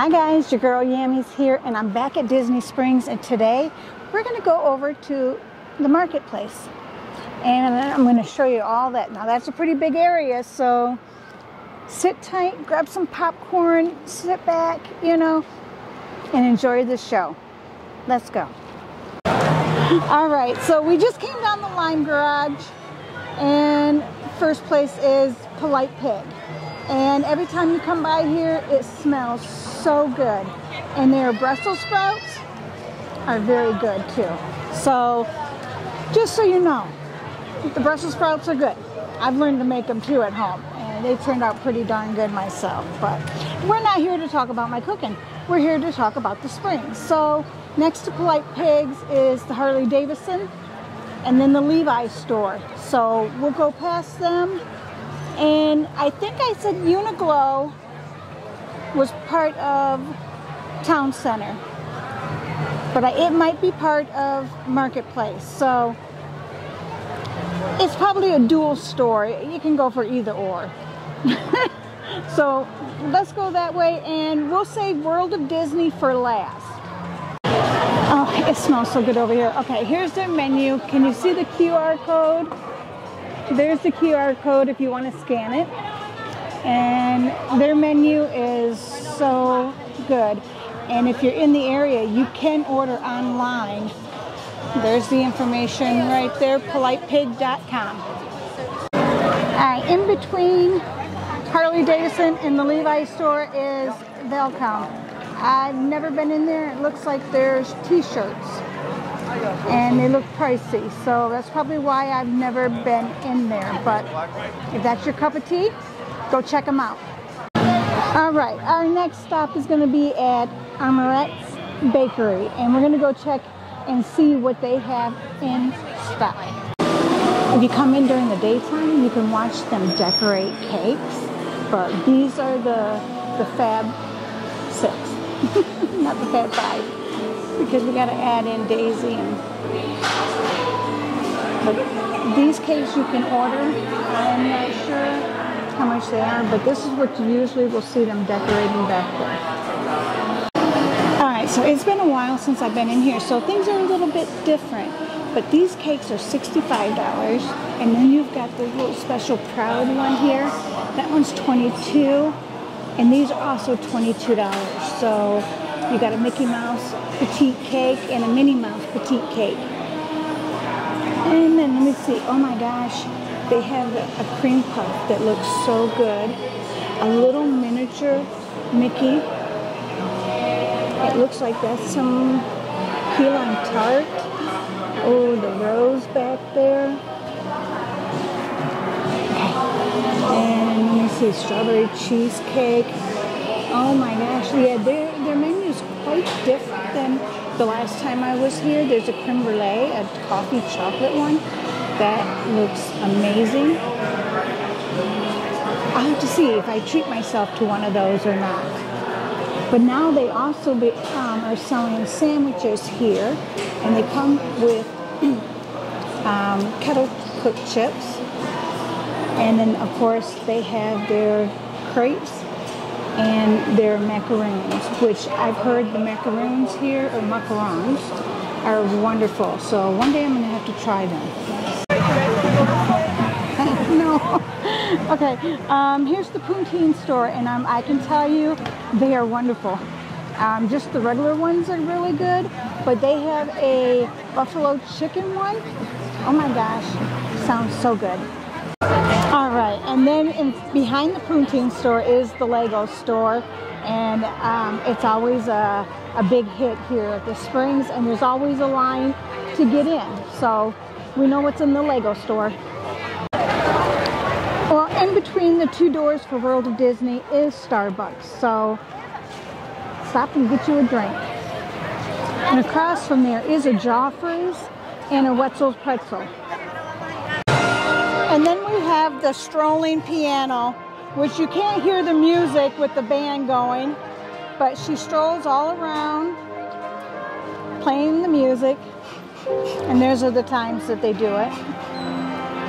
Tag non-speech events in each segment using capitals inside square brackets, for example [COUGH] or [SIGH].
Hi guys, your girl Yammi's here and I'm back at Disney Springs and today we're going to go over to the marketplace and I'm going to show you all that. Now that's a pretty big area so sit tight, grab some popcorn, sit back, you know, and enjoy the show. Let's go. Alright, so we just came down the Lime Garage and first place is Polite Pig. And every time you come by here, it smells so good. And their Brussels sprouts are very good too. So, just so you know, the Brussels sprouts are good. I've learned to make them too at home. And they turned out pretty darn good myself. But we're not here to talk about my cooking. We're here to talk about the springs. So, next to Polite Pigs is the Harley Davidson and then the Levi's store. So, we'll go past them and I think I said Uniqlo was part of Town Center. But I, it might be part of Marketplace. So it's probably a dual store. You can go for either or. [LAUGHS] so let's go that way and we'll save World of Disney for last. Oh, it smells so good over here. Okay, here's their menu. Can you see the QR code? There's the QR code if you want to scan it. And their menu is so good. And if you're in the area, you can order online. There's the information right there, politepig.com. All right, in between Harley Davidson and the Levi store is Volcom. I've never been in there. It looks like there's t-shirts and they look pricey. So that's probably why I've never been in there. But if that's your cup of tea, go check them out. All right, our next stop is going to be at Amorette's Bakery, and we're going to go check and see what they have in stock. If you come in during the daytime, you can watch them decorate cakes, but these are the, the Fab Six, [LAUGHS] not the Fab Five because we got to add in Daisy but these cakes you can order. I'm not sure how much they are, but this is what you usually will see them decorating back there. Alright, so it's been a while since I've been in here, so things are a little bit different. But these cakes are $65, and then you've got the little special Proud one here. That one's 22 and these are also $22. So you got a Mickey Mouse petite cake and a Minnie Mouse petite cake. And then let me see. Oh my gosh, they have a cream puff that looks so good. A little miniature Mickey. It looks like that's some key lime tart. Oh, the rose back there. And let me see, strawberry cheesecake. Oh my gosh, yeah, menu different than the last time I was here. There's a creme brulee, a coffee chocolate one. That looks amazing. I'll have to see if I treat myself to one of those or not. But now they also be, um, are selling sandwiches here, and they come with [CLEARS THROAT] um, kettle cooked chips. And then, of course, they have their crepes and their macaroons, which I've heard the macaroons here, or macarons, are wonderful. So one day I'm going to have to try them. [LAUGHS] no. [LAUGHS] okay, um, here's the poutine store, and um, I can tell you they are wonderful. Um, just the regular ones are really good, but they have a buffalo chicken one. Oh my gosh, sounds so good. All right, and then in, behind the poutine store is the Lego store, and um, it's always a, a big hit here at the Springs, and there's always a line to get in. So we know what's in the Lego store. Well, in between the two doors for World of Disney is Starbucks, so stop and get you a drink. And across from there is a Joffrey's and a Wetzel's Pretzel. Have the strolling piano, which you can't hear the music with the band going, but she strolls all around playing the music. And those are the times that they do it.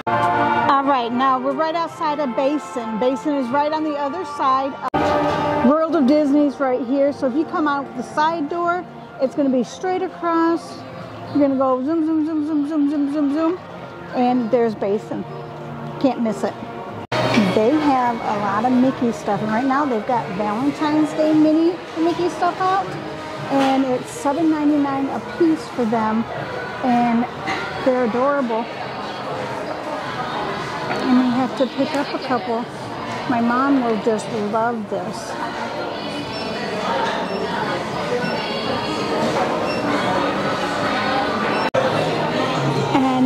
All right, now we're right outside of Basin. Basin is right on the other side of World of Disney's right here. So if you come out the side door, it's going to be straight across. You're going to go zoom, zoom, zoom, zoom, zoom, zoom, zoom, zoom. And there's Basin. Can't miss it. They have a lot of Mickey stuff. And right now they've got Valentine's Day mini Mickey stuff out. And it's $7.99 a piece for them. And they're adorable. And you have to pick up a couple. My mom will just love this.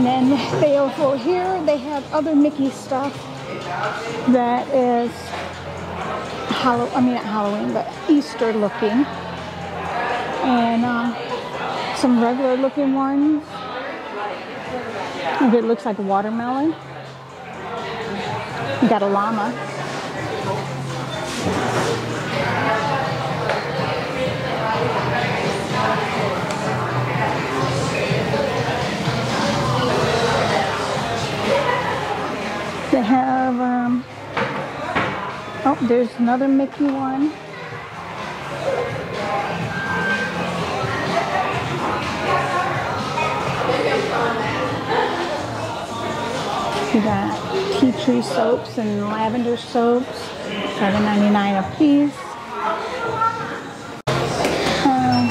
And then they over here, they have other Mickey stuff that is Hallow I mean not Halloween, but Easter looking. And uh, some regular looking ones. It looks like a watermelon. You got a llama. Another Mickey one. You got tea tree soaps and lavender soaps, $7.99 a piece. Um,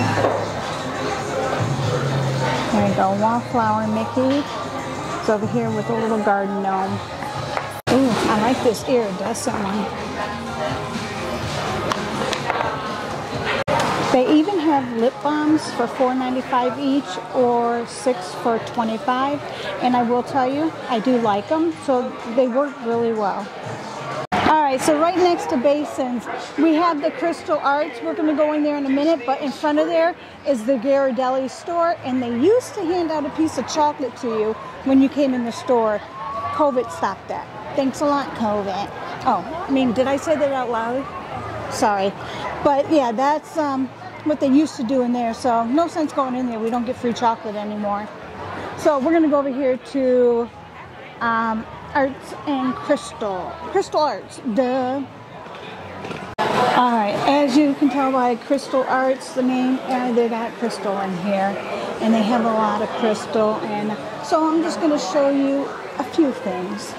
there you go, wallflower Mickey. It's over here with a little garden gnome. Ooh, I like this iridescent one. They even have lip balms for $4.95 each or six for 25. And I will tell you, I do like them, so they work really well. All right, so right next to Basins, we have the Crystal Arts. We're going to go in there in a minute, but in front of there is the Ghirardelli store, and they used to hand out a piece of chocolate to you when you came in the store. COVID stopped that. Thanks a lot, COVID. Oh, I mean, did I say that out loud? Sorry. But yeah, that's um, what they used to do in there. So no sense going in there. We don't get free chocolate anymore. So we're gonna go over here to um, Arts and Crystal. Crystal Arts, duh. All right, as you can tell by Crystal Arts, the name, uh, they got crystal in here. And they have a lot of crystal. And so I'm just gonna show you a few things.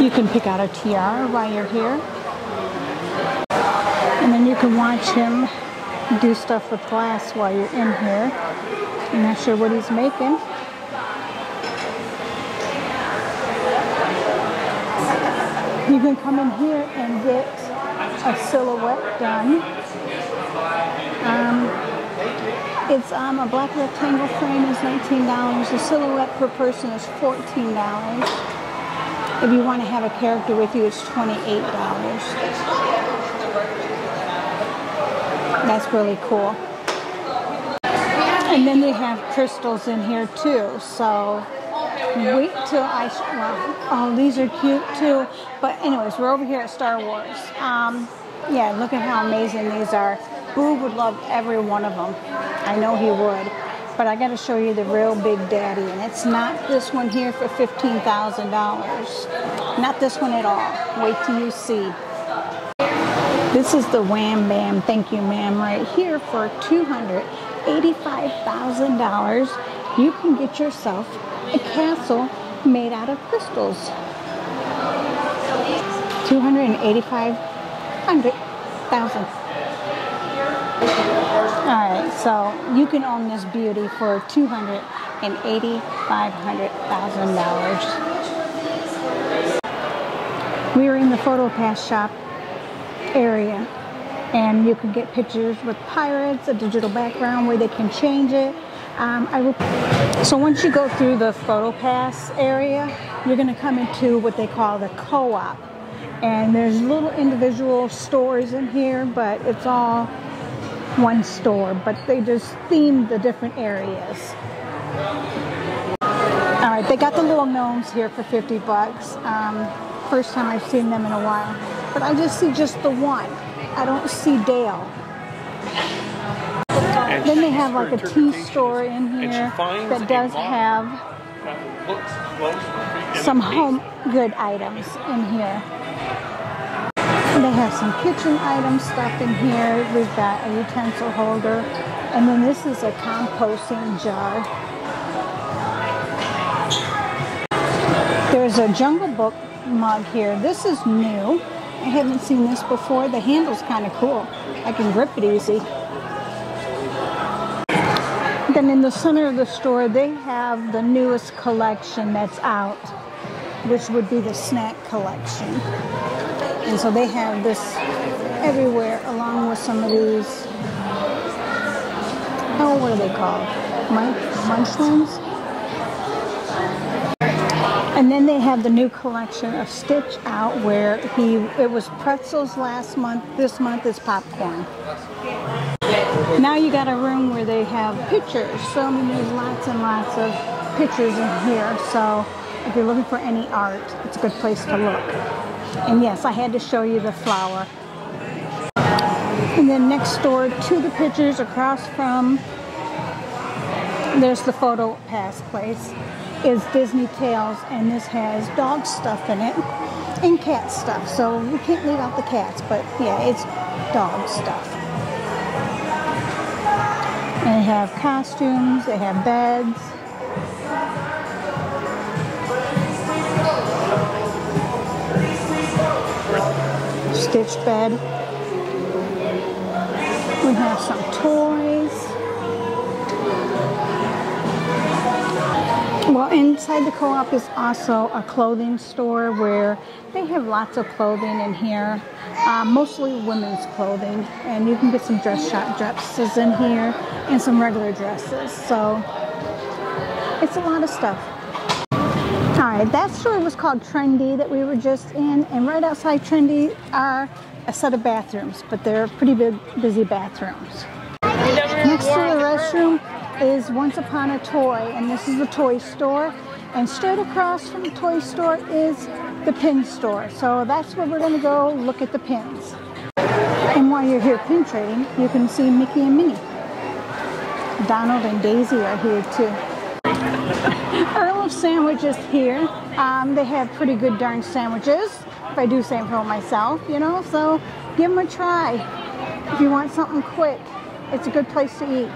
You can pick out a tiara while you're here. And then you can watch him do stuff with glass while you're in here. I'm not sure what he's making. You can come in here and get a silhouette done. Um, it's um, a black rectangle frame is $19. The silhouette per person is $14. If you want to have a character with you, it's $28. That's really cool. And then they have crystals in here too. So wait till I, well, oh, these are cute too. But anyways, we're over here at Star Wars. Um, yeah, look at how amazing these are. Boo would love every one of them. I know he would. But I got to show you the real Big Daddy. And it's not this one here for $15,000. Not this one at all. Wait till you see. This is the Wham Bam Thank You Ma'am right here for $285,000. You can get yourself a castle made out of crystals. 285,000. All right, so you can own this beauty for $285,000. We are in the photo pass shop area. And you can get pictures with pirates, a digital background where they can change it. Um, so once you go through the photo pass area, you're going to come into what they call the co-op. And there's little individual stores in here, but it's all one store. But they just themed the different areas. All right, they got the little gnomes here for 50 bucks. Um, first time I've seen them in a while. But I just see just the one. I don't see Dale. And then they have like a tea store in here that does have some home good items in here. they have some kitchen item stuff in here. We've got a utensil holder. And then this is a composting jar. There's a Jungle Book mug here. This is new. I haven't seen this before. The handle's kind of cool. I can grip it easy. Then in the center of the store, they have the newest collection that's out, which would be the snack collection. And so they have this everywhere, along with some of these. Oh, what are they called? Munch? And then they have the new collection of Stitch out where he it was pretzels last month. This month is popcorn. Now you got a room where they have pictures. So I mean, there's lots and lots of pictures in here. So if you're looking for any art, it's a good place to look. And yes, I had to show you the flower. And then next door to the pictures, across from there's the photo pass place, is Disney Tails, and this has dog stuff in it and cat stuff. So we can't leave out the cats, but yeah, it's dog stuff. And they have costumes, they have beds. Stitched bed. We have some toys. Well, inside the co-op is also a clothing store where they have lots of clothing in here, uh, mostly women's clothing, and you can get some dress shop dresses in here and some regular dresses. So it's a lot of stuff. All right, that store was called Trendy that we were just in, and right outside Trendy are a set of bathrooms, but they're pretty big, busy bathrooms. Next to the restroom is Once Upon a Toy, and this is the toy store. And straight across from the toy store is the pin store. So that's where we're going to go look at the pins. And while you're here pin trading, you can see Mickey and Minnie. Donald and Daisy are here too. [LAUGHS] Earl of Sandwiches here. Um, they have pretty good darn sandwiches, if I do say so myself, you know, so give them a try. If you want something quick, it's a good place to eat.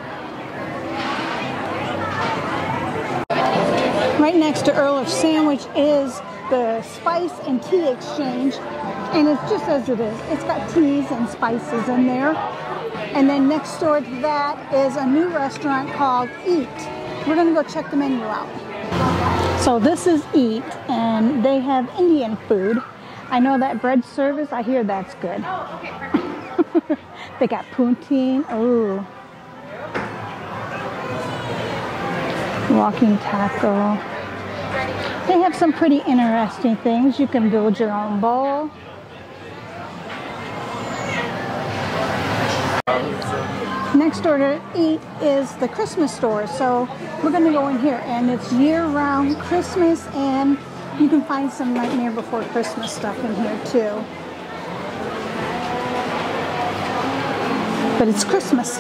Right next to Earl of Sandwich is the Spice and Tea Exchange, and it's just as it is. It's got teas and spices in there. And then next door to that is a new restaurant called Eet. We're gonna go check the menu out. So this is Eet, and they have Indian food. I know that bread service, I hear that's good. Oh, [LAUGHS] they got poutine, ooh. Walking taco. They have some pretty interesting things. You can build your own bowl. Next door to Eet is the Christmas store. So we're going to go in here and it's year-round Christmas and you can find some Nightmare Before Christmas stuff in here too. But it's Christmas.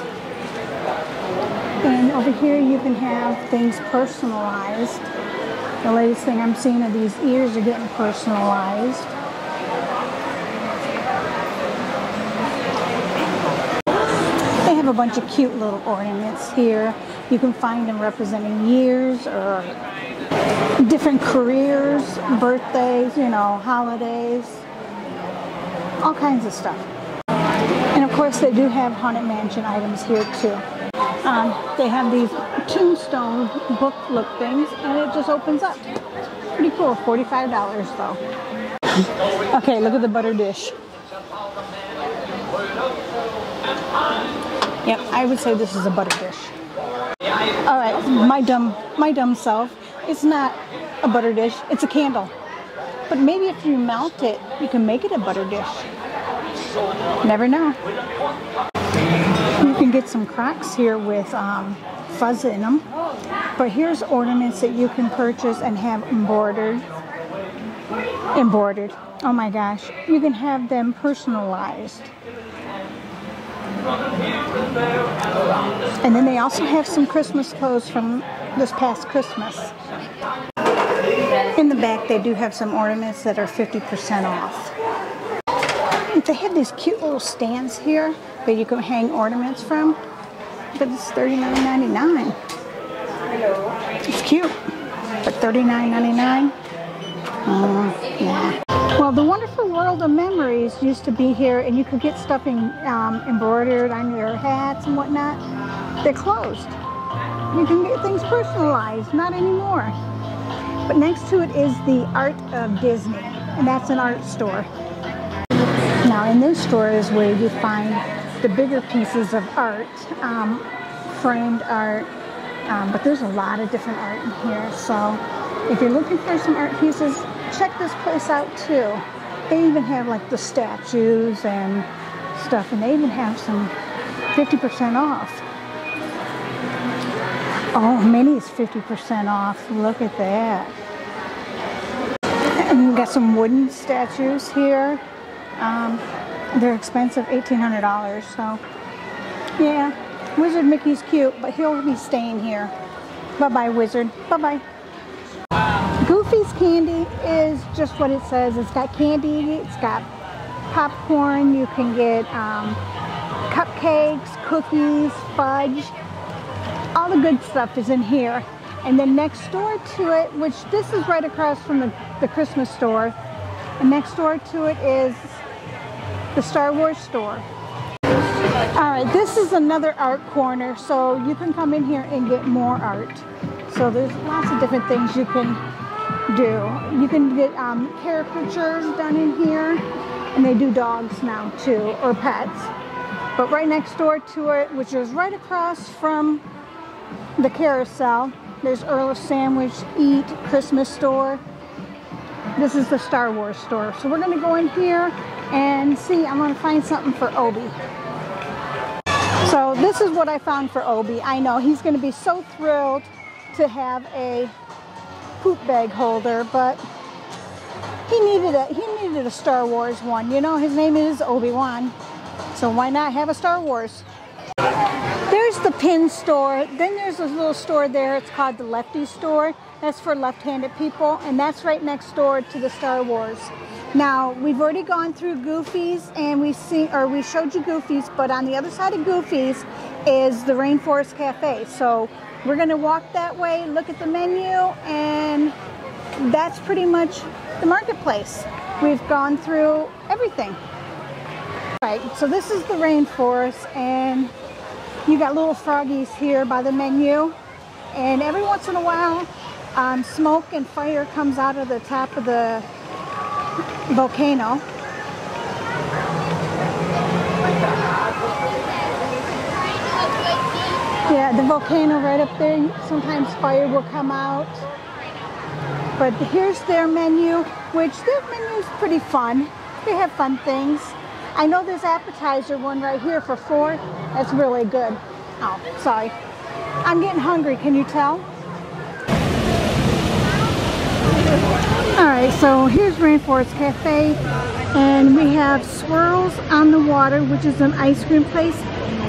And over here you can have things personalized. The latest thing I'm seeing are these ears are getting personalized. They have a bunch of cute little ornaments here. You can find them representing years or different careers, birthdays, you know, holidays, all kinds of stuff. And of course, they do have Haunted Mansion items here too. Um, they have these tombstone book look things, and it just opens up. Pretty cool. $45 though. okay, look at the butter dish. Yep, I would say this is a butter dish. All right, my dumb, my dumb self. It's not a butter dish. It's a candle. But maybe if you melt it, you can make it a butter dish. Never know. Can get some cracks here with um, fuzz in them. But here's ornaments that you can purchase and have embroidered. Embroidered. Oh my gosh. You can have them personalized. And then they also have some Christmas clothes from this past Christmas. In the back, they do have some ornaments that are 50% off. They have these cute little stands here that you can hang ornaments from. But it's $39.99. It's cute. But $39.99? Uh, yeah. Well, the Wonderful World of Memories used to be here, and you could get stuff in, um, embroidered on your hats and whatnot. They're closed. You can get things personalized, not anymore. But next to it is the Art of Disney, and that's an art store. Now, in this store is where you find the bigger pieces of art, um, framed art, um, but there's a lot of different art in here. So if you're looking for some art pieces, check this place out too. They even have like the statues and stuff, and they even have some 50% off. Oh, Minnie's 50% off. Look at that. And we've got some wooden statues here. Um, they're expensive, $1,800. So, yeah, Wizard Mickey's cute, but he'll be staying here. Bye-bye, Wizard. Bye-bye. Goofy's candy is just what it says. It's got candy, it's got popcorn, you can get um, cupcakes, cookies, fudge. All the good stuff is in here. And then next door to it, which this is right across from the, the Christmas store, and next door to it is the Star Wars store. All right, this is another art corner, so you can come in here and get more art. So there's lots of different things you can do. You can get um, caricatures done in here, and they do dogs now too, or pets. But right next door to it, which is right across from the carousel, there's Earl of Sandwich Eet Christmas store. This is the Star Wars store. So we're gonna go in here and see, I'm gonna find something for Obi. So this is what I found for Obi. I know he's gonna be so thrilled to have a poop bag holder, but he needed a he needed a Star Wars one. You know, his name is Obi-Wan. So why not have a Star Wars? There's the pin store. Then there's a little store there. It's called the Lefty store. That's for left-handed people, and that's right next door to the Star Wars. Now we've already gone through Goofies and we see, or we showed you Goofies, but on the other side of Goofies is the Rainforest Cafe. So we're gonna walk that way, look at the menu, and that's pretty much the marketplace. We've gone through everything. Right, so this is the rainforest, and you got little froggies here by the menu. And every once in a while, um, smoke and fire comes out of the top of the volcano. Yeah, the volcano right up there, sometimes fire will come out. But here's their menu, which their menu is pretty fun. They have fun things. I know there's appetizer one right here for four. That's really good. Oh, sorry. I'm getting hungry, can you tell? All right, so here's Rainforest Cafe, and we have Swirls on the Water, which is an ice cream place,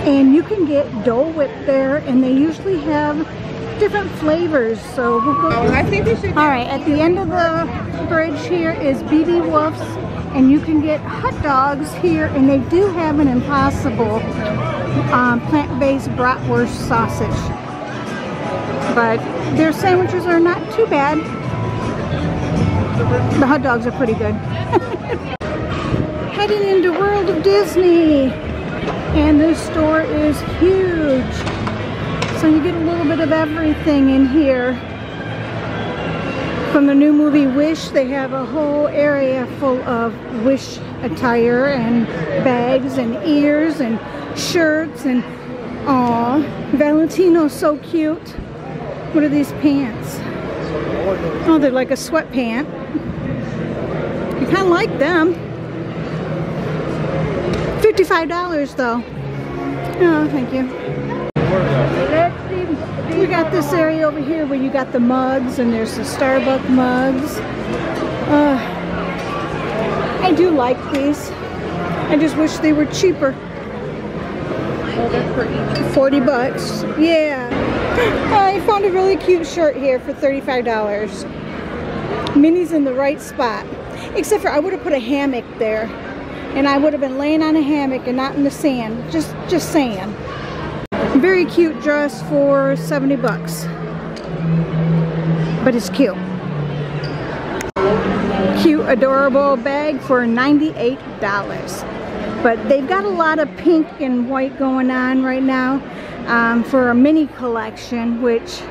and you can get Dole Whip there, and they usually have different flavors. So we'll go. I think we should. All right, at the end of the bridge here is BB Wolf's, and you can get hot dogs here, and they do have an Impossible um, plant-based bratwurst sausage. But their sandwiches are not too bad. The hot dogs are pretty good. [LAUGHS] Heading into World of Disney. And this store is huge. So you get a little bit of everything in here. From the new movie Wish, they have a whole area full of Wish attire and bags and ears and shirts and aw, Valentino's so cute. What are these pants? Oh, they're like a sweatpant. I kind of like them. $55 though. Oh, thank you. We got this area over here where you got the mugs and there's the Starbucks mugs. Uh, I do like these. I just wish they were cheaper. 40 bucks. Yeah. [LAUGHS] I found a really cute shirt here for $35. Minnie's in the right spot. Except for I would have put a hammock there. and I would have been laying on a hammock and not in the sand. Just, just saying. Very cute dress for 70 bucks. But it's cute. Cute, adorable bag for $98. But they've got a lot of pink and white going on right now um, for a mini collection, which,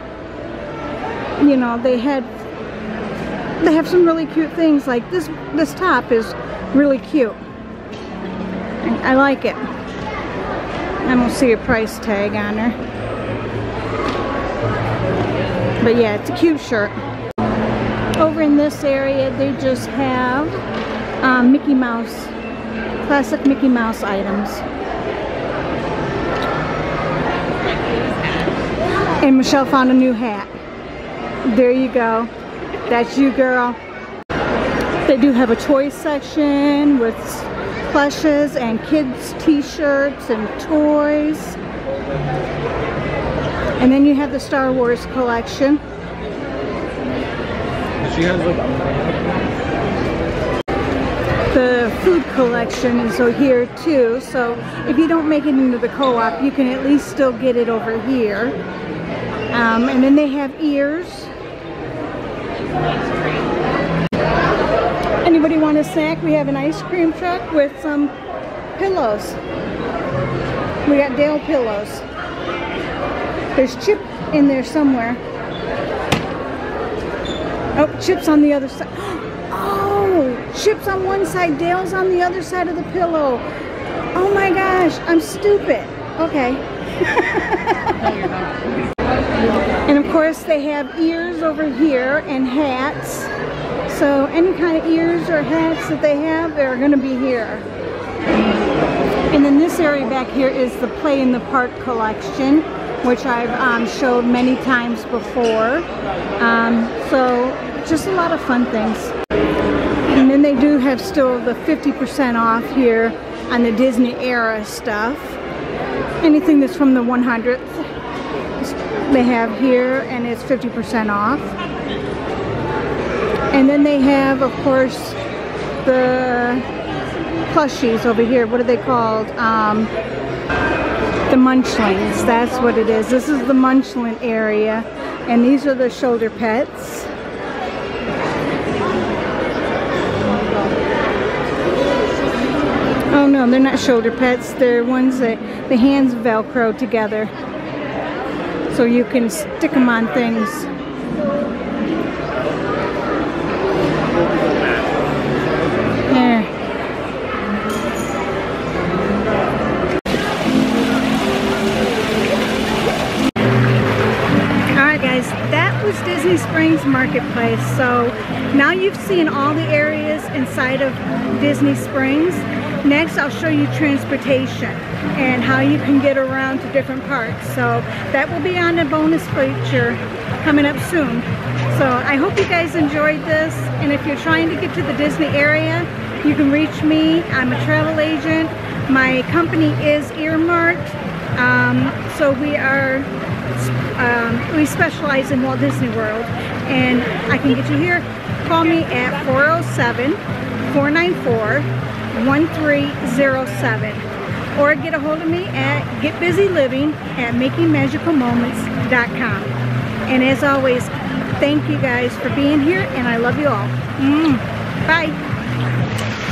you know, they had, they have some really cute things. Like this, this top is really cute. I like it. I don't see a price tag on her. But yeah, it's a cute shirt. Over in this area, they just have um, Mickey Mouse, classic Mickey Mouse items. And Michelle found a new hat. There you go. That's you, girl. They do have a toy section with plushes and kids t-shirts and toys. And then you have the Star Wars collection. She has like The food collection is over here too, so if you don't make it into the co-op, you can at least still get it over here. Um, and then they have ears. Anybody want a snack? We have an ice cream truck with some pillows. We got Dale pillows. There's Chip in there somewhere. Oh, Chip's on the other side. [GASPS] Oh, Chip's on one side, Dale's on the other side of the pillow. Oh my gosh, I'm stupid. Okay. [LAUGHS] and of course they have ears over here and hats. So any kind of ears or hats that they have, they're going to be here. And then this area back here is the Play in the Park collection, which I've um, showed many times before. Um, so just a lot of fun things. And then they do have still the 50% off here on the Disney era stuff. Anything that's from the 100th they have here and it's 50% off. And then they have, of course, the plushies over here. What are they called? Um, the munchlings. That's what it is. This is the munchling area. And these are the shoulder pets. Oh no, they're not shoulder pets. They're ones that the hands velcro together. So you can stick them on things. Alright guys, that was Disney Springs Marketplace. So now you've seen all the areas inside of Disney Springs. Next, I'll show you transportation and how you can get around to different parks. So that will be on a bonus feature coming up soon. So I hope you guys enjoyed this. And if you're trying to get to the Disney area, you can reach me. I'm a travel agent. My company is earmarked. Um, so we are, um, we specialize in Walt Disney World. And I can get you here. Call me at 407 494 1307 or get a hold of me at getbusyliving at makingmagicalmoments.com and as always thank you guys for being here and I love you all. Mm. bye